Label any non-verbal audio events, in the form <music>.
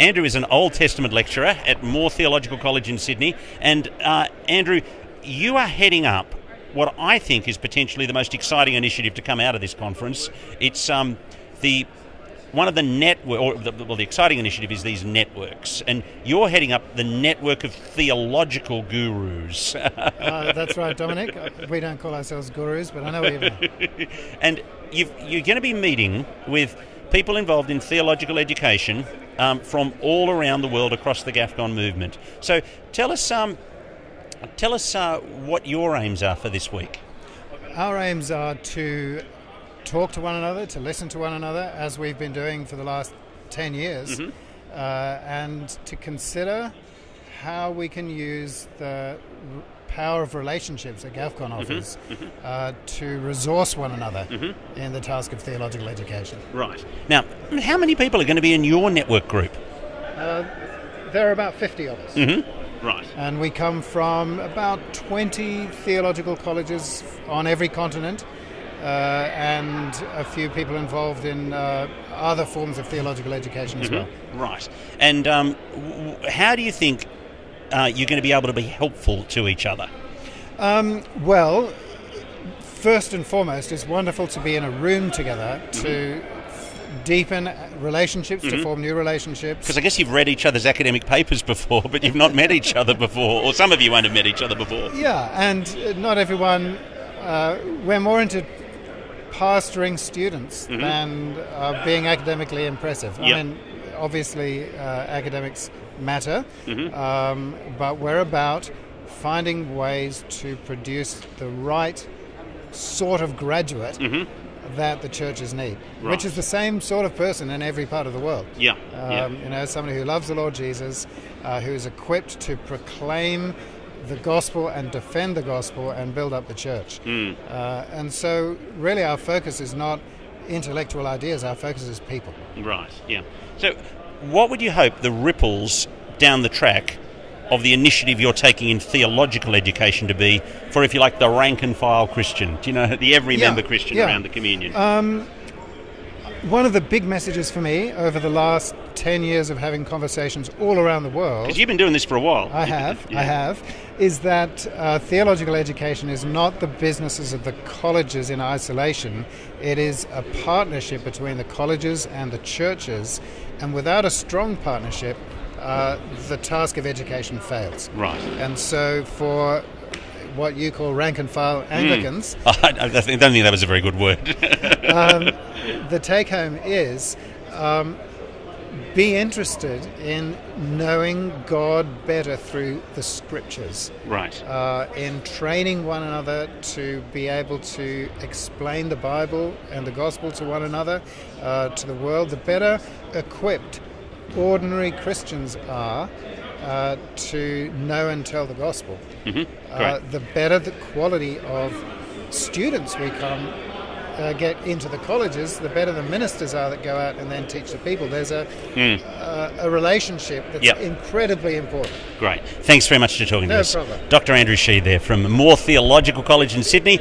Andrew is an Old Testament lecturer at Moore Theological College in Sydney. And uh, Andrew, you are heading up what I think is potentially the most exciting initiative to come out of this conference. It's um, the one of the network, or the, well, the exciting initiative is these networks, and you're heading up the network of theological gurus. <laughs> uh, that's right, Dominic. We don't call ourselves gurus, but I know you <laughs> mean. and you are going to be meeting with people involved in theological education um, from all around the world across the GAFCON movement. So tell us, um, tell us uh, what your aims are for this week. Our aims are to talk to one another, to listen to one another, as we've been doing for the last 10 years, mm-hmm. uh, and to consider how we can use the power of relationships that GAFCON mm-hmm. offers mm-hmm. Uh, to resource one another mm-hmm. in the task of theological education. Right. Now, how many people are going to be in your network group? Uh, there are about 50 of us. Mm-hmm. Right. And we come from about 20 theological colleges on every continent uh, and a few people involved in uh, other forms of theological education as mm-hmm. well. Right. And um, w- how do you think uh, you're going to be able to be helpful to each other? Um, well, first and foremost, it's wonderful to be in a room together to mm-hmm. deepen relationships, mm-hmm. to form new relationships. Because I guess you've read each other's academic papers before, but you've not met each other before, or some of you won't have met each other before. Yeah, and not everyone. Uh, we're more into pastoring students mm-hmm. than uh, being academically impressive. Yep. I mean, obviously, uh, academics matter, mm-hmm. um, but we're about finding ways to produce the right sort of graduate mm-hmm. that the churches need, right. which is the same sort of person in every part of the world. Yeah. Um, yeah. You know, somebody who loves the Lord Jesus, uh, who is equipped to proclaim the gospel and defend the gospel and build up the church. Mm. Uh, and so, really, our focus is not intellectual ideas, our focus is people. Right, yeah. So, what would you hope the ripples down the track of the initiative you're taking in theological education to be for, if you like, the rank and file Christian? Do you know, the every yeah, member Christian yeah. around the communion? Um, one of the big messages for me over the last 10 years of having conversations all around the world. Because you've been doing this for a while. I have, <laughs> yeah. I have. Is that uh, theological education is not the businesses of the colleges in isolation, it is a partnership between the colleges and the churches. And without a strong partnership, uh, the task of education fails. Right. And so for what you call rank and file hmm. Anglicans. <laughs> Mm. I, don't think that was a very good word. <laughs> um, the take home is um, be interested in knowing God better through the scriptures. Right. Uh, in training one another to be able to explain the Bible and the gospel to one another, uh, to the world, the better equipped ordinary Christians are uh, to know and tell the gospel. Mm-hmm. Uh, the better the quality of students we come uh, get into the colleges, the better the ministers are that go out and then teach the people. There's a mm. uh, a relationship that's yep. incredibly important. Great. Thanks very much for talking no to us. Problem. Dr. Andrew Shead there from Moore Theological College in Sydney.